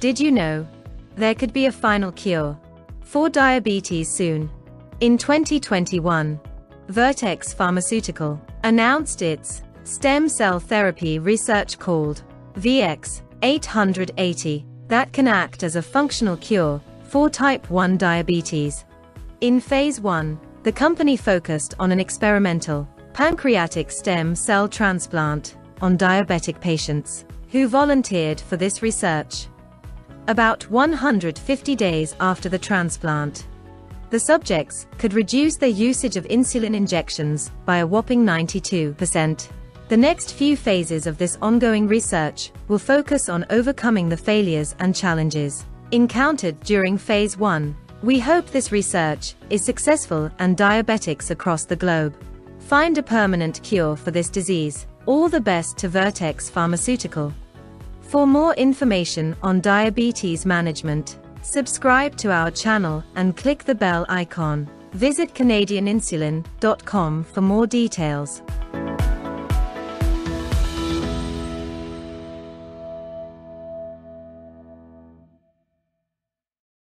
Did you know? There could be a final cure for diabetes soon. In 2021, Vertex Pharmaceutical announced its stem cell therapy research called VX880 that can act as a functional cure for type 1 diabetes. In phase 1, the company focused on an experimental pancreatic stem cell transplant on diabetic patients who volunteered for this research. About 150 days after the transplant, the subjects could reduce their usage of insulin injections by a whopping 92%. The next few phases of this ongoing research will focus on overcoming the failures and challenges encountered during phase 1. We hope this research is successful and diabetics across the globe find a permanent cure for this disease. All the best to Vertex Pharmaceutical. For more information on diabetes management, subscribe to our channel and click the bell icon. Visit CanadianInsulin.com for more details.